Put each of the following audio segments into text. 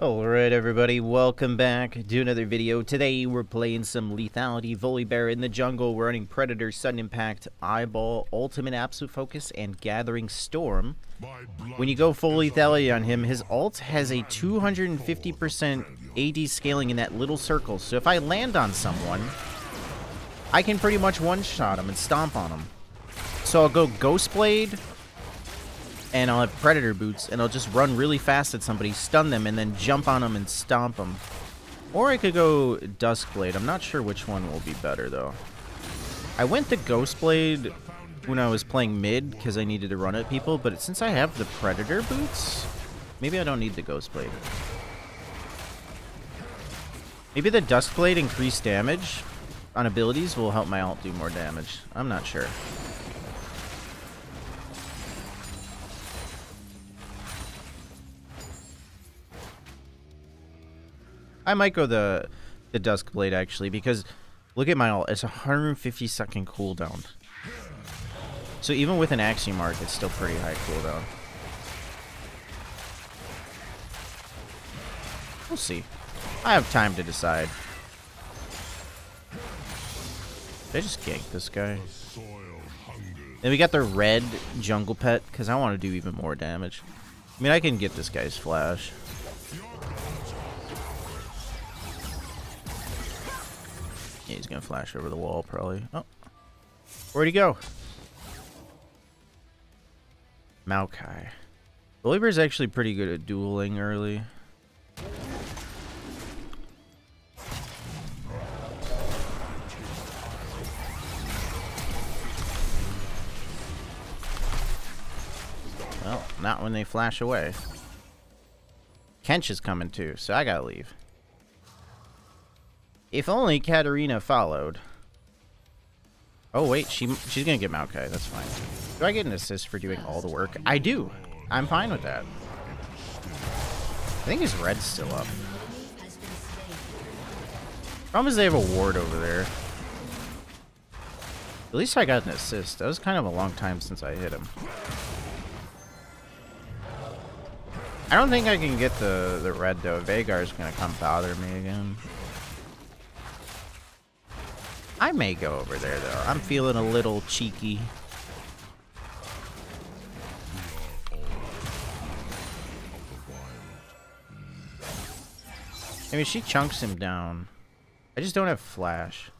Alright everybody, welcome back to another video. Today we're playing some Lethality, Volibear in the jungle. We're running Predator, Sudden Impact, Eyeball, Ultimate Absolute Focus, and Gathering Storm. When you go full Lethality on him, his ult has a 250% AD scaling in that little circle. So if I land on someone, I can pretty much one-shot him and stomp on him. So I'll go Ghostblade, and I'll have Predator Boots, and I'll just run really fast at somebody, stun them, and then jump on them and stomp them. Or I could go Duskblade. I'm not sure which one will be better, though. I went to Ghostblade when I was playing mid, because I needed to run at people, but since I have the Predator Boots, maybe I don't need the Ghostblade. Maybe the Duskblade increased damage on abilities will help my ult do more damage. I'm not sure. I might go the the Dusk Blade actually because look at my ult. It's a 150 second cooldown. So even with an Axiom Arc, it's still pretty high cooldown. We'll see. I have time to decide. Did I just gank this guy? Then we got the red jungle pet because I want to do even more damage. I mean, I can get this guy's flash. Yeah, he's gonna flash over the wall probably. Oh. Where'd he go? Maokai. Volibear's actually pretty good at dueling early. Well, not when they flash away. Kench is coming too, so I gotta leave. If only Katarina followed. Oh wait, she she's gonna get Maokai. That's fine. Do I get an assist for doing all the work? I do. I'm fine with that. I think his red's still up. Problem is they have a ward over there. At least I got an assist. That was kind of a long time since I hit him. I don't think I can get the, the red though. Veigar's gonna come bother me again. I may go over there, though. I'm feeling a little cheeky. I mean, she chunks him down. I just don't have flash.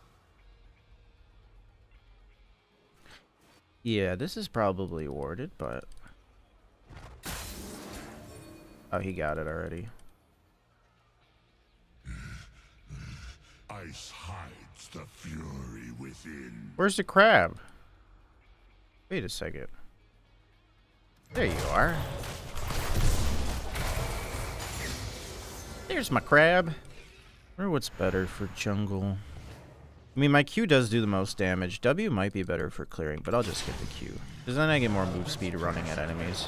Yeah, this is probably warded, but... Oh, he got it already. Ice hides the fury within. Where's the crab? Wait a second. There you are. There's my crab. Or what's better for jungle? I mean, my Q does do the most damage. W might be better for clearing, but I'll just get the Q. Because then I get more move speed running at enemies.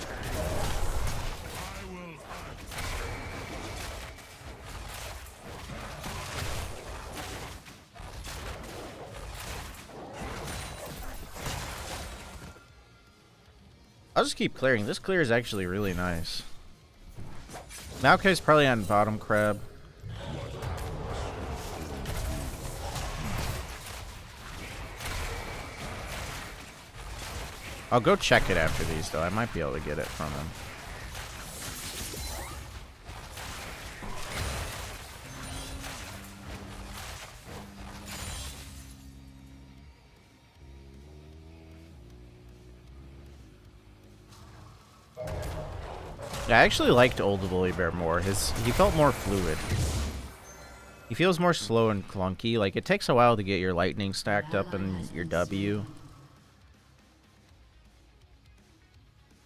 I'll just keep clearing. This clear is actually really nice. Maokai's probably on bottom crab. I'll go check it after these, though. I might be able to get it from him. I actually liked old Volibear more. His he felt more fluid. He feels more slow and clunky. Like it takes a while to get your lightning stacked up and your W.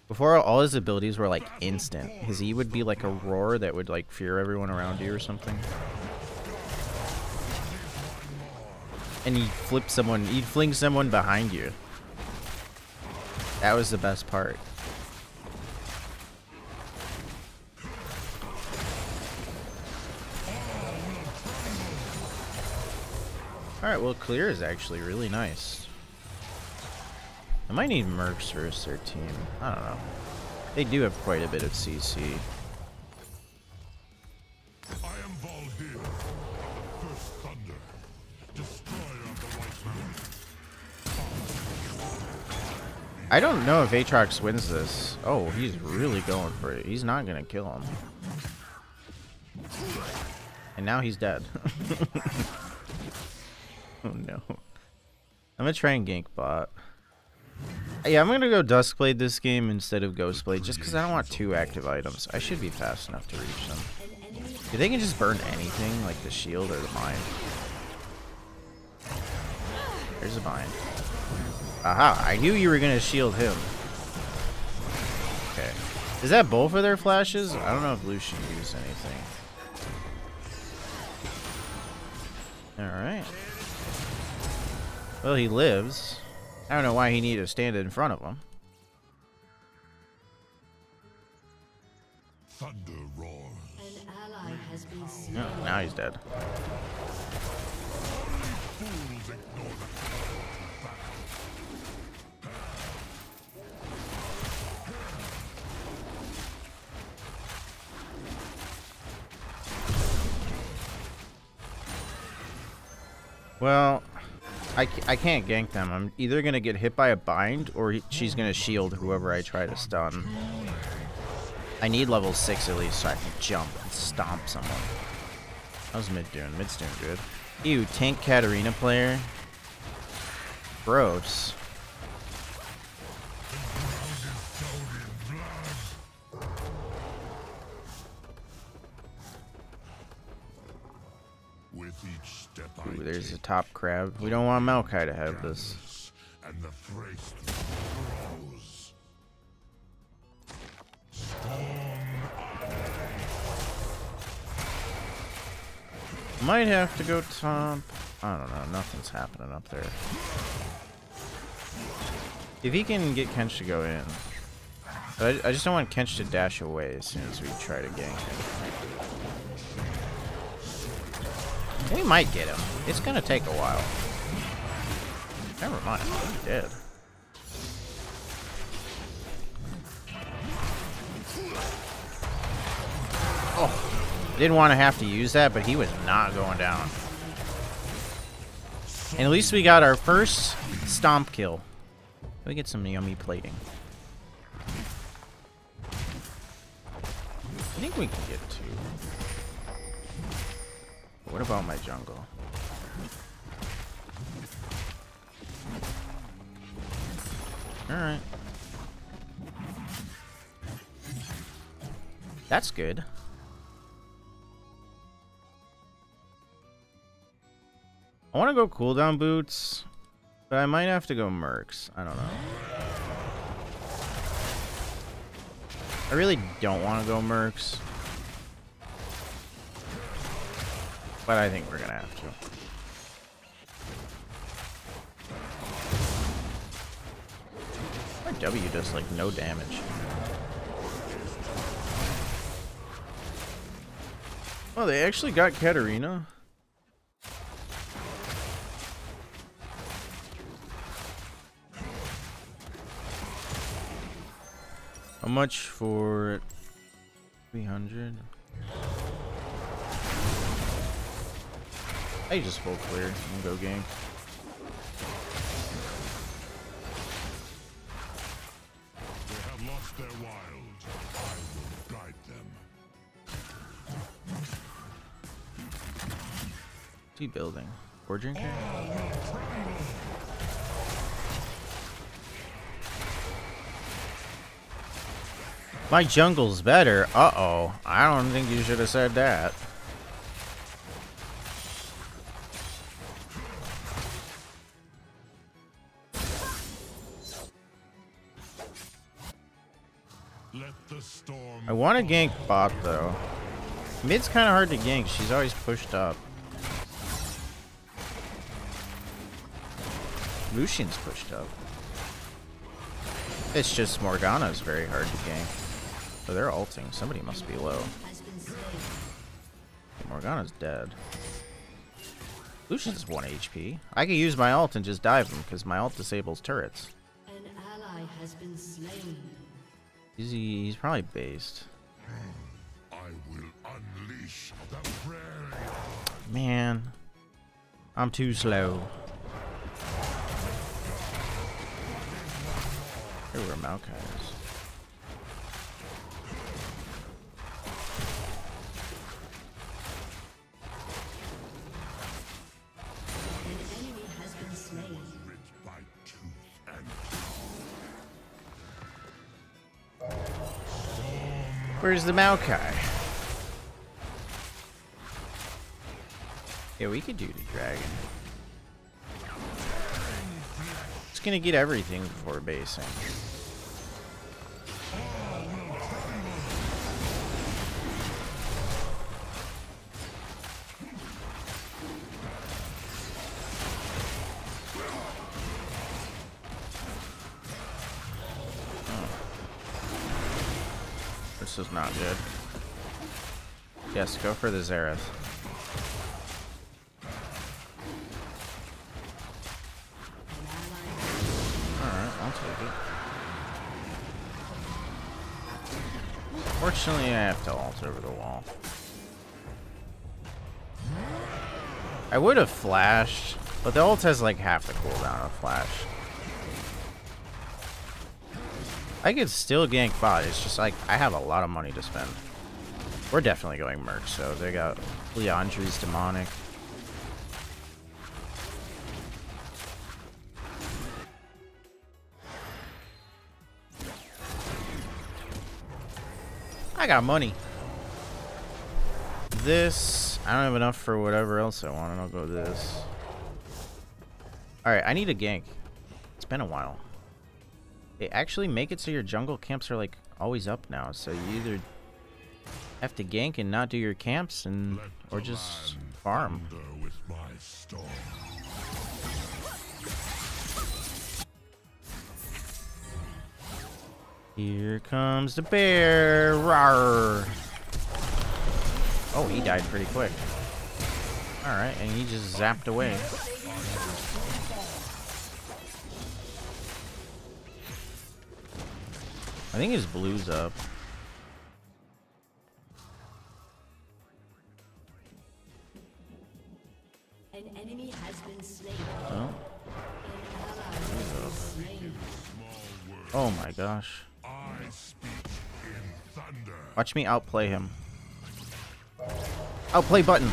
Before all his abilities were like instant. His E would be like a roar that would like fear everyone around you or something. And he'd flip someone, he'd fling someone behind you. That was the best part. Alright, well, clear is actually really nice. I might need mercs versus their team. I don't know. They do have quite a bit of CC. I don't know if Aatrox wins this. Oh, he's really going for it. He's not going to kill him. And now he's dead. oh no. I'm to try and gank bot. Yeah, I'm to go Duskblade this game instead of Ghostblade just because I don't want two active items. I should be fast enough to reach them. If they can just burn anything, like the shield or the mine. There's a mine. Aha, I knew you were to shield him. Okay. Is that both of their flashes? I don't know if Lucian used anything. Alright. Well, he lives. I don't know why he needed to stand in front of him. Thunder roars. An ally has been oh, slain. Oh, now he's dead. Well, I, I can't gank them. I'm either going to get hit by a bind or he, she's going to shield whoever I try to stun. I need level 6 at least so I can jump and stomp someone. How's mid doing? Mid's doing good. Ew, tank Katarina player. Gross. Top crab. We don't want Maokai to have this. Might have to go top. I don't know. Nothing's happening up there. If he can get Kench to go in. I, I just don't want Kench to dash away as soon as we try to gank him. We might get him. It's gonna take a while. Never mind, he's dead. Oh, didn't want to have to use that, but he was not going down. And at least we got our first stomp kill. We get some yummy plating. I think we can get. What about my jungle? Alright. That's good. I want to go cooldown boots, but I might have to go mercs. I don't know. I really don't want to go mercs. But I think we're gonna have to. My W does like no damage. Oh, they actually got Katarina. How much for 300? I just full clear and go game. They have lost their wild. I will guide them. T building. Or drinking? My jungle's better. Uh-oh. I don't think you should have said that. Want to gank bot though. Mid's kind of hard to gank. She's always pushed up. Lucian's pushed up. It's just Morgana's very hard to gank. Oh, they're ulting. Somebody must be low. Morgana's dead. Lucian's 1 HP. I can use my ult and just dive him because my ult disables turrets. An ally has been slain. Is he, he's probably based. Man. I'm too slow. Here where Maokai Where's the Maokai? Yeah, we could do the dragon. It's gonna get everything before basing. Not good. Yes, go for the Zareth. Alright, I'll take it. Fortunately, I have to ult over the wall. I would have flashed, but the ult has like half the cooldown of flash. I could still gank bot, it's just like, I have a lot of money to spend. We're definitely going merch, so they got Liandry's demonic. I got money. This, I don't have enough for whatever else I want, and I'll go this. Alright, I need a gank. It's been a while. They actually make it so your jungle camps are like always up now, so you either have to gank and not do your camps and or just farm. Here comes the bear. Rawr. Oh, he died pretty quick. Alright, and he just zapped away. I think his blue's up. An enemy has been slain. Oh. Oh my gosh. Watch me outplay him. Outplay button.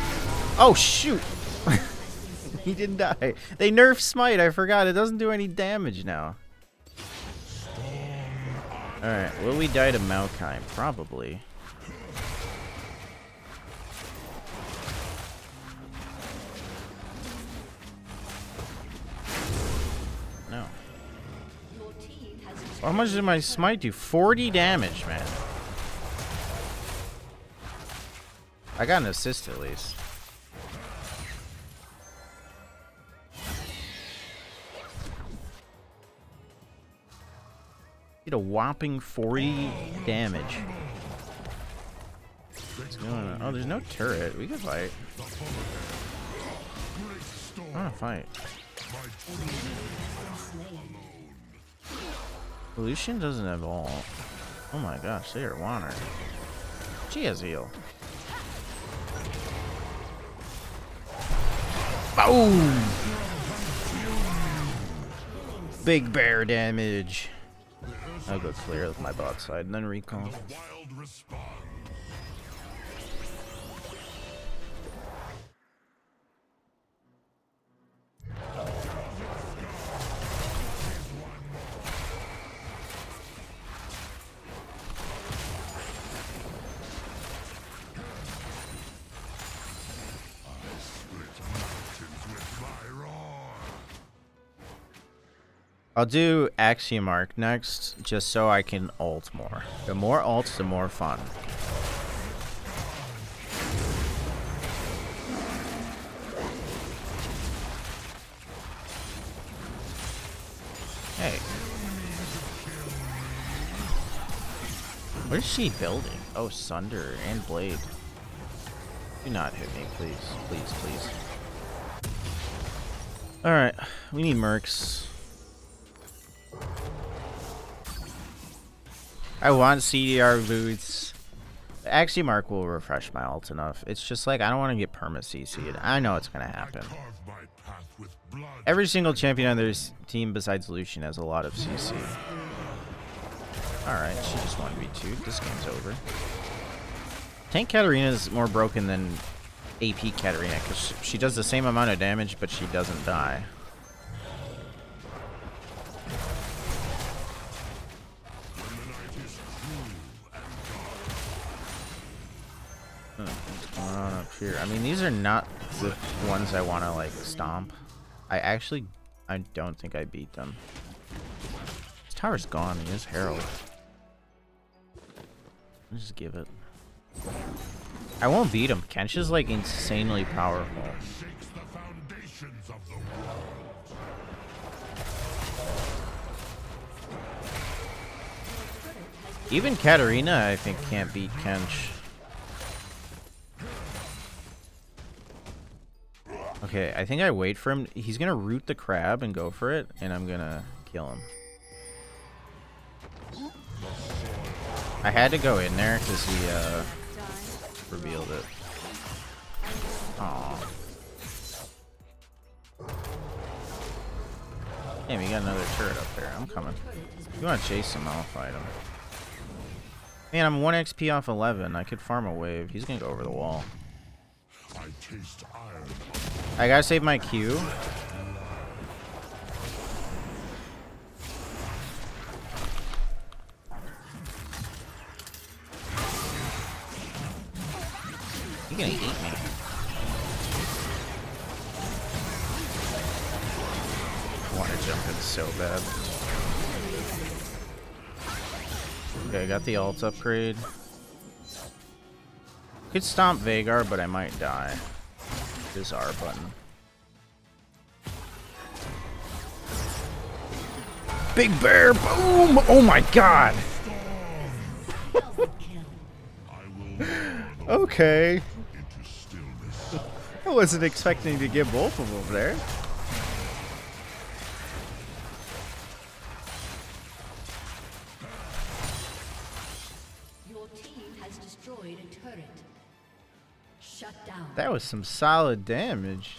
Oh shoot! he didn't die. They nerfed smite. I forgot. It doesn't do any damage now. Alright, will we die to Maokai? Probably. No. How much did my smite do? 40 damage, man. I got an assist at least. Did a whopping 40 damage. Oh, there's no turret. We can fight. I wanna fight. Lucian doesn't have all. Oh my gosh, they are want her. She has heal. Boom! Big bear damage. I'll go clear with my bot side and then recall. Wild I'll do Axiom Arc next, just so I can ult more. The more ults, the more fun. Hey. What is she building? Oh, Sunder and Blade. Do not hit me, please. Please, please. Alright, we need mercs. I want CDR boots. Actually, Mark will refresh my ult enough. It's just like, I don't want to get perma CC'd. I know it's going to happen. Carve my path with blood. Every single champion on their team besides Lucian has a lot of CC. Alright, she just 1v2. This game's over. Tank Katarina is more broken than AP Katarina because she does the same amount of damage, but she doesn't die. Here? I mean, these are not the ones I want to, like, stomp. I actually, I don't think I beat them. This tower's gone. He is. I'll just give it. I won't beat him. Kench is, like, insanely powerful. Even Katarina, I think, can't beat Kench. Okay, I think I wait for him. He's gonna root the crab and go for it, and I'm gonna kill him. I had to go in there because he uh, revealed it. Aww. Damn, you got another turret up there. I'm coming. If you want to chase him, I'll fight him. Man, I'm 1 XP off 11. I could farm a wave. He's gonna go over the wall. I taste iron. I gotta save my Q. You're gonna eat me. I want to jump in so bad. Okay, I got the ult upgrade. Could stomp Veigar, but I might die. R button. Big bear, boom! Oh my god! Okay. I wasn't expecting to get both of them there. That was some solid damage.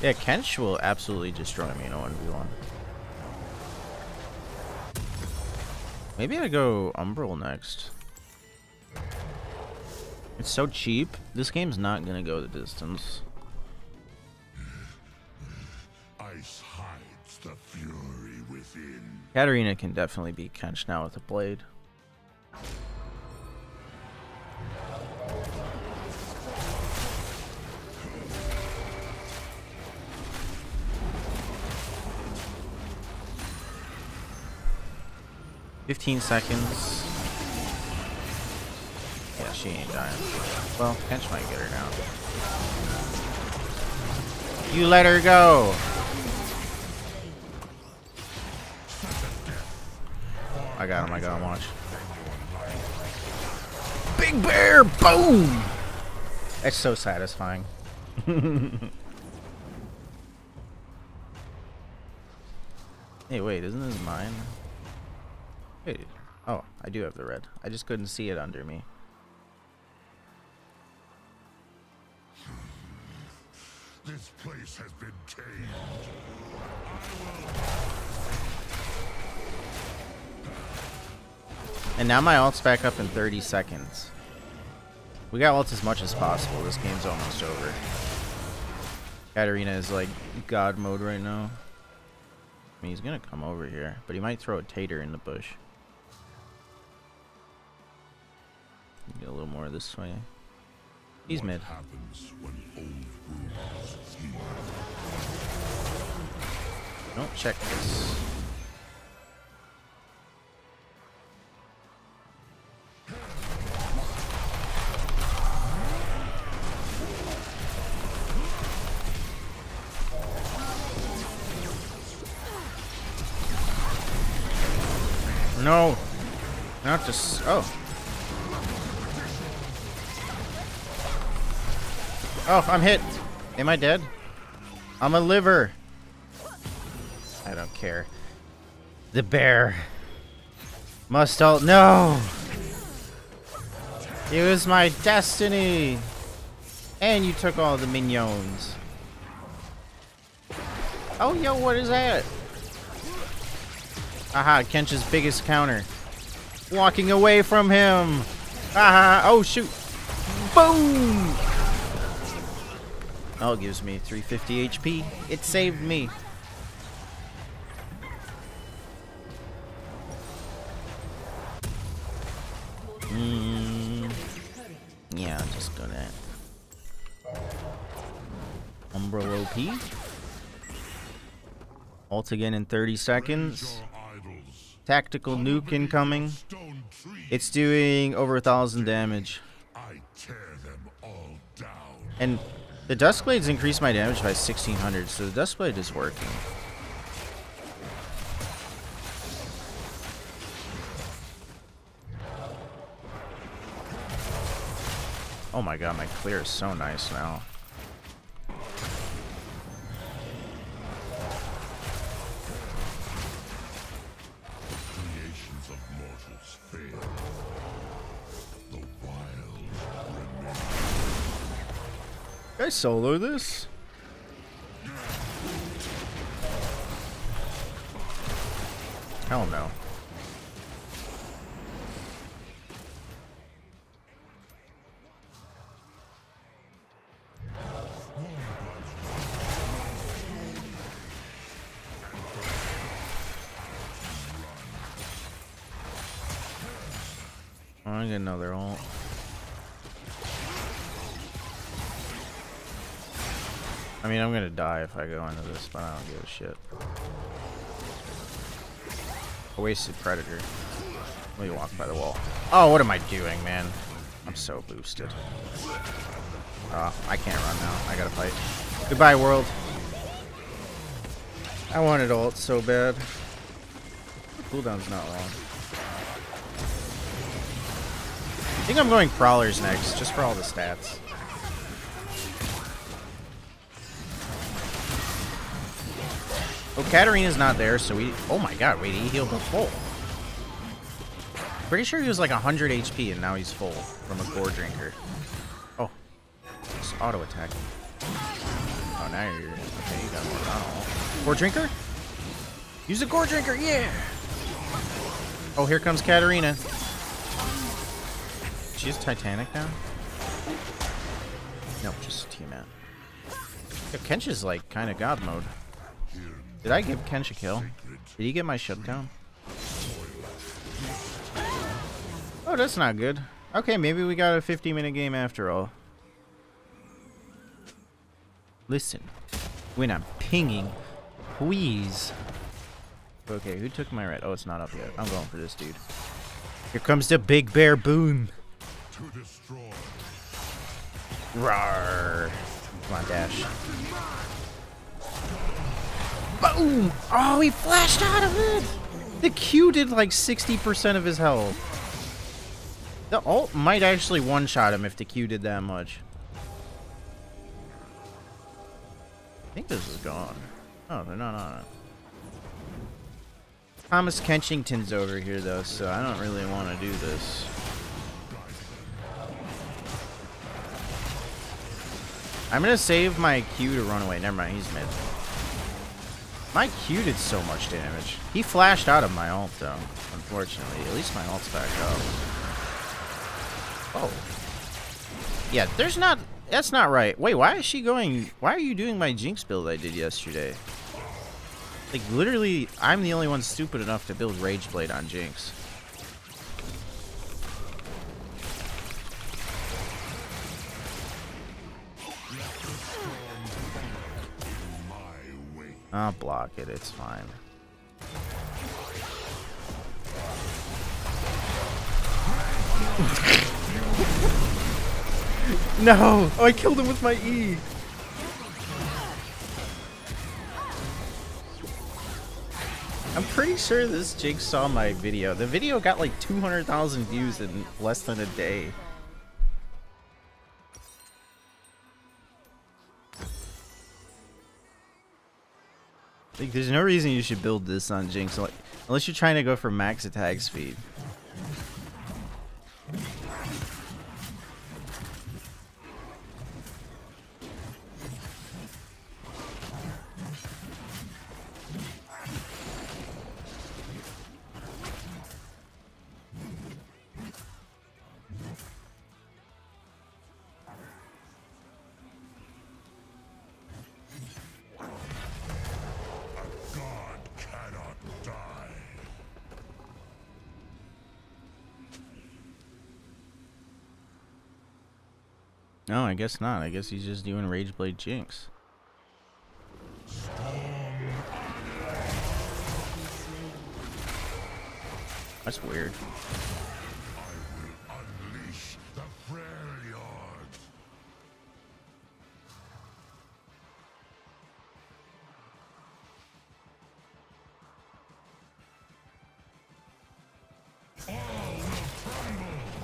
Yeah, Kench will absolutely destroy me in a 1v1. Maybe I go Umbral next. It's so cheap. This game's not gonna go the distance. Katarina can definitely beat Kench now with a blade. Fifteen seconds. Yeah, she ain't dying. Well, Kench might get her down. You let her go! I got him, I got him, watch. Big bear, boom! That's so satisfying. hey, wait, isn't this mine? Wait, oh, I do have the red. I just couldn't see it under me. This place has been tamed. And now my ult's back up in 30 seconds. We got ults as much as possible. This game's almost over. Katarina is like god mode right now. I mean, he's gonna come over here, but he might throw a tater in the bush. Get a little more this way. He's what mid. Don't check this. Not just. Oh. Oh, I'm hit. Am I dead? I'm a liver. I don't care. The bear. Must all- No! It was my destiny. And you took all the minions. Oh, yo, what is that? Aha, Kench's biggest counter. Walking away from him. Aha, oh shoot. Boom! Oh, it gives me 350 HP. It saved me. Mm, yeah, I'm just gonna Umbra OP. Ult again in 30 seconds. Tactical nuke incoming. It's doing over a thousand damage. And the Duskblades increased my damage by 1600, so the Duskblade is working. Oh my god, my clear is so nice now. Solo this? Hell no. Die if I go into this, but I don't give a shit. A wasted predator. Let me walk by the wall. Oh, what am I doing, man? I'm so boosted. Oh, I can't run now. I gotta fight. Goodbye, world. I wanted ult so bad. Cooldown's not long. I think I'm going Prowlers next, just for all the stats. Oh, Katarina's not there, so we... Oh my god, wait, he healed the full. Pretty sure he was like 100 HP, and now he's full from a Goredrinker. Oh. Just auto attack. Oh, now you're... Okay, you got more oh. Goredrinker? Use a Goredrinker, yeah! Oh, here comes Katarina. She's Titanic now? Nope, just T-Man. Yo, Kench's like kind of God mode. Did I give Kench a kill? Did he get my shutdown? Oh, that's not good. Okay, maybe we got a 50 minute game after all. Listen, when I'm pinging, please. Okay, who took my red? Oh, it's not up yet. I'm going for this dude. Here comes the big bear boom. Rawr. Come on, Dash. Boom! Oh, he flashed out of it! The Q did like 60% of his health. The ult might actually one-shot him if the Q did that much. I think this is gone. Oh, they're not on it. Thomas Kenchington's over here, though, so I don't really want to do this. I'm going to save my Q to run away. Never mind, he's mid. My Q did so much damage. He flashed out of my ult, though, unfortunately. At least my ult's back up. Oh. Yeah, there's not... That's not right. Wait, why is she going... Why are you doing my Jinx build I did yesterday? Like, literally, I'm the only one stupid enough to build Rageblade on Jinx. I'll block it, it's fine. no! Oh, I killed him with my E! I'm pretty sure this Jake saw my video. The video got like 200,000 views in less than a day. Like, there's no reason you should build this on Jinx unless you're trying to go for max attack speed. Guess not. I guess he's just doing Rageblade Jinx. That's weird.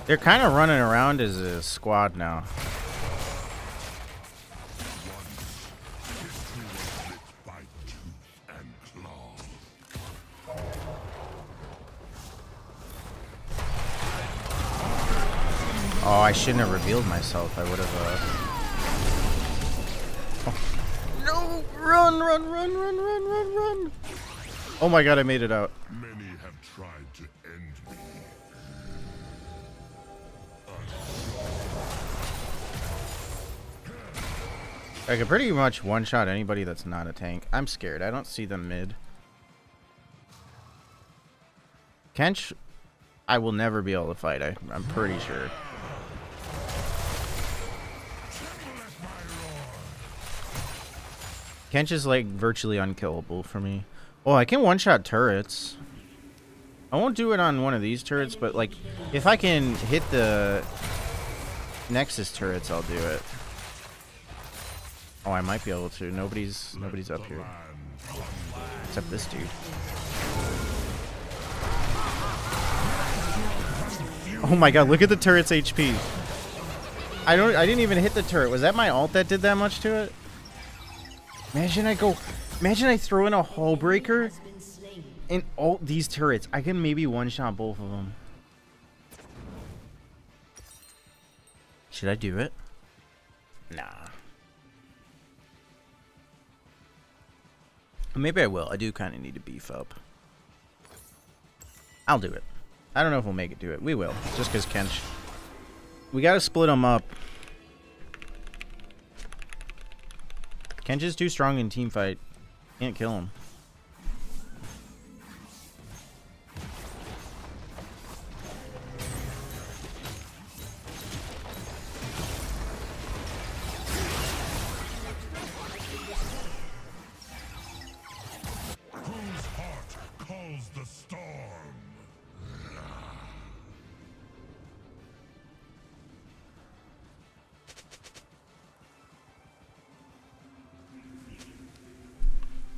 They're kind of running around as a squad now. I shouldn't have revealed myself. I would have. Uh... Oh. No! Run! Run! Run! Run! Run! Run! Run! Oh my god! I made it out. Many have tried to end me. I can pretty much one-shot anybody that's not a tank. I'm scared. I don't see them mid. Kench, I will never be able to fight. I, I'm pretty sure. Kench is like virtually unkillable for me. Oh, I can one-shot turrets. I won't do it on one of these turrets, but like, if I can hit the Nexus turrets, I'll do it. Oh, I might be able to. Nobody's nobody's up here. Except this dude. Oh my god, look at the turret's HP. I don't I didn't even hit the turret. Was that my ult that did that much to it? Imagine I go Imagine I throw in a Hullbreaker and all these turrets. I can maybe one shot both of them. Should I do it? Nah. Maybe I will. I do kind of need to beef up. I'll do it. I don't know if we'll make it do it. We will. Just because Kench. We got to split them up. Kench is too strong in team fight. Can't kill him.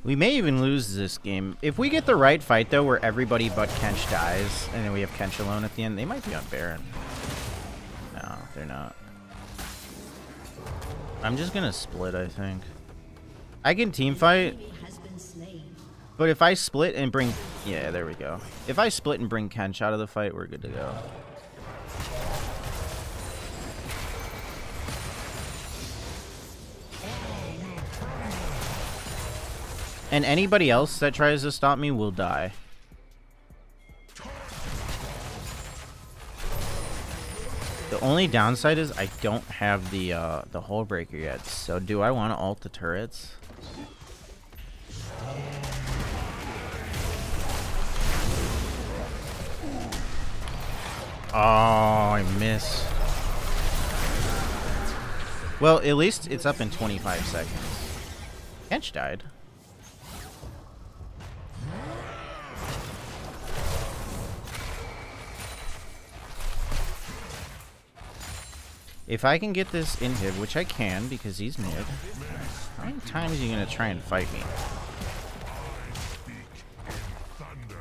We may even lose this game. If we get the right fight, though, where everybody but Kench dies, and then we have Kench alone at the end, they might be on Baron. No, they're not. I'm just gonna split, I think. I can team fight, has been slain. but if I split and bring... Yeah, there we go. If I split and bring Kench out of the fight, we're good to go. And anybody else that tries to stop me will die. The only downside is I don't have the uh, the Hullbreaker yet. So do I want to ult the turrets? Oh, I miss. Well, at least it's up in 25 seconds. Kench died. If I can get this inhib, which I can because he's mid, how many times are you going to try and fight me? Thunder.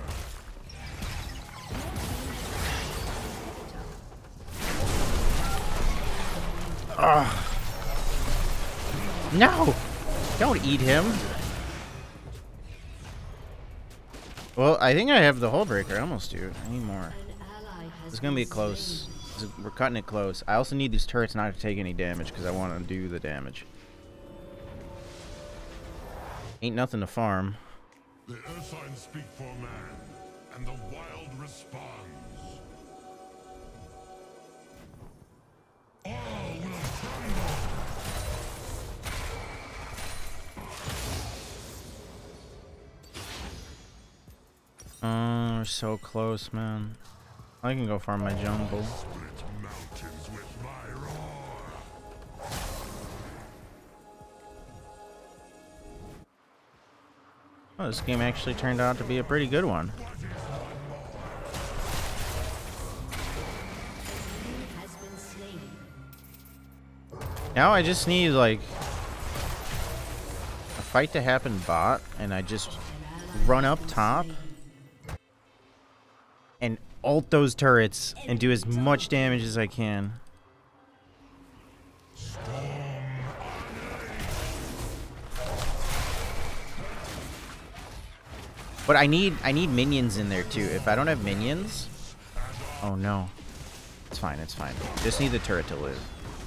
No! Don't eat him! Well, I think I have the Hullbreaker. I almost do. I need more. It's gonna be close. We're cutting it close. I also need these turrets not to take any damage because I want to do the damage. Ain't nothing to farm. The Ursine speak for man, and the wild responds. All will tremble. Oh, we're so close, man. I can go farm my jungle. Oh, this game actually turned out to be a pretty good one. Now I just need, like, a fight to happen bot, and I just run up top and ult those turrets and do as much damage as I can. But I need I need minions in there too. If I don't have minions, oh no. It's fine, it's fine. Just need the turret to live.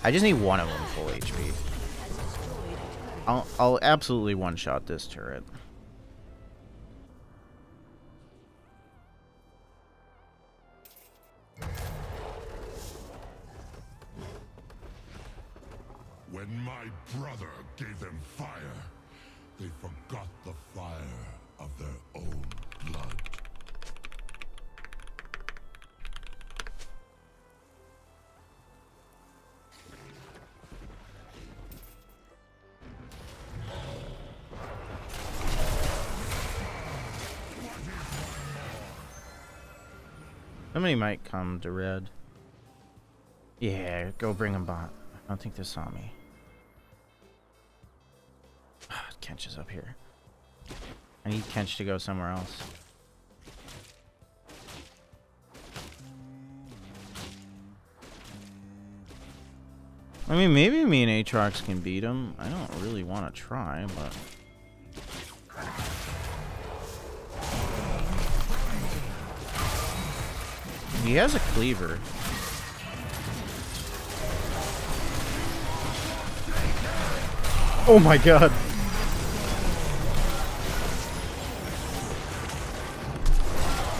I just need one of them full HP. I'll, I'll absolutely one-shot this turret. My brother gave them fire, they forgot the fire of their own blood. Somebody might come to red. Yeah, go bring him bot. I don't think they saw me. Kench is up here. I need Kench to go somewhere else. I mean, maybe me and Aatrox can beat him. I don't really want to try, but... He has a cleaver. Oh my god.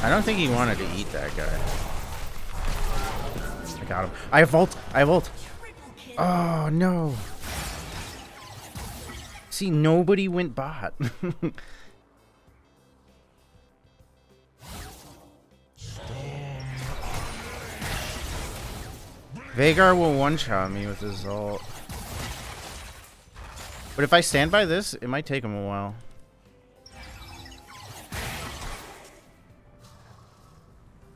I don't think he wanted to eat that guy. I got him. I have ult. I have ult. Oh no. See, nobody went bot. Veigar will one-shot me with his ult. But if I stand by this, it might take him a while.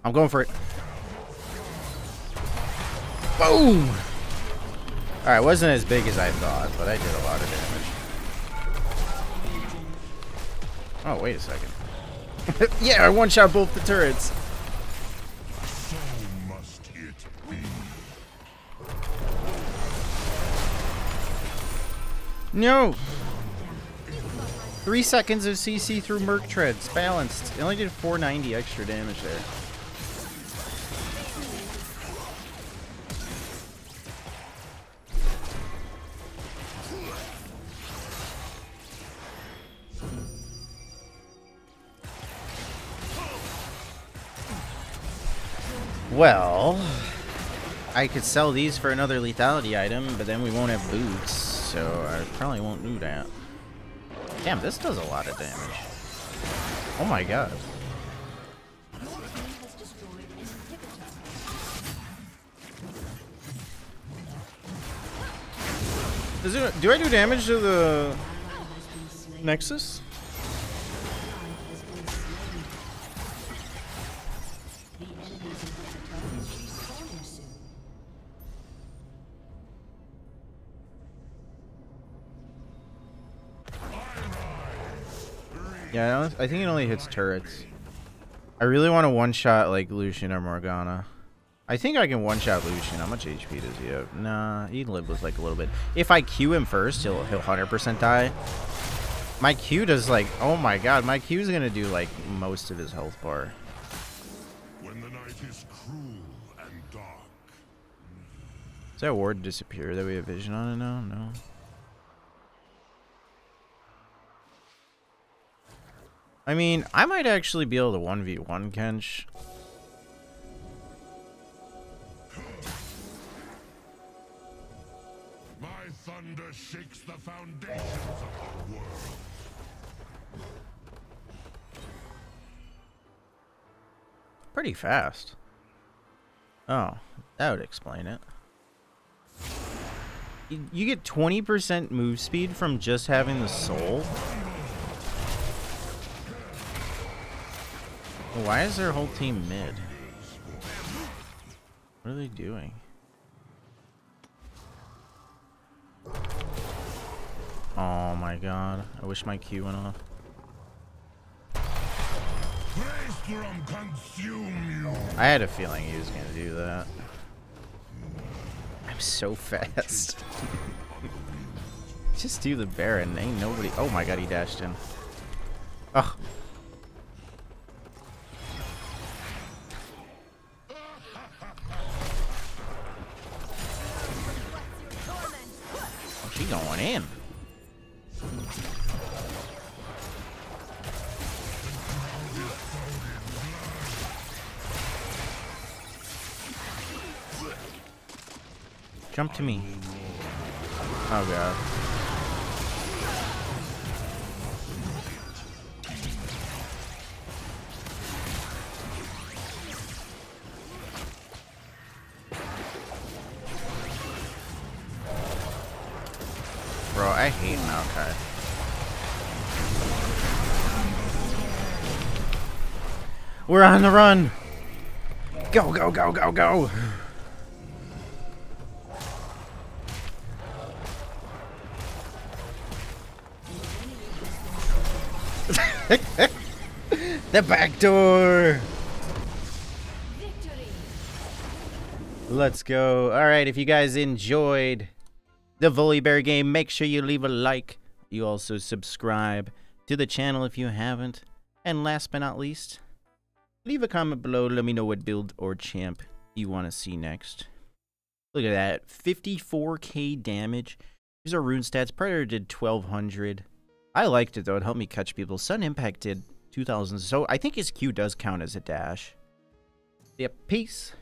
I'm going for it. Boom! Alright, wasn't as big as I thought, but I did a lot of damage. Oh, wait a second. yeah, I one-shot both the turrets. So must it be. No! Three seconds of CC through Merc Treads. Balanced. It only did 490 extra damage there. Well, I could sell these for another lethality item, but then we won't have boots, so I probably won't do that. Damn, this does a lot of damage. Oh my god. It, do I do damage to the. Nexus? Yeah, I don't- I think it only hits turrets. I really want to one-shot like Lucian or Morgana. I think I can one-shot Lucian. How much HP does he have? Nah, he live with like a little bit. If I Q him first, he'll he'll 100% die. My Q does like, oh my god, my Q is gonna do like most of his health bar. When the night is cruel and dark, Does that ward disappear that we have vision on it now? No. I mean, I might actually be able to 1v1 Kench. my thunder shakes the foundations of the world. Pretty fast. Oh, that would explain it. You, you get 20% move speed from just having the soul? Why is their whole team mid? What are they doing? Oh my god. I wish my Q went off. I had a feeling he was gonna do that. I'm so fast. Just do the Baron. Ain't nobody. Oh my god, he dashed in. Ugh. Oh, Bro, I hate Maokai. We're on the run! Go, go, go, go, go! The back door! Victory! Let's go. Alright, if you guys enjoyed the Volibear game, make sure you leave a like. You also subscribe to the channel if you haven't. And last but not least, leave a comment below. Let me know what build or champ you want to see next. Look at that. 54k damage. These are rune stats. Predator did 1200. I liked it though. It helped me catch people. Sudden Impact did 2000. So I think his Q does count as a dash. Yep. Peace.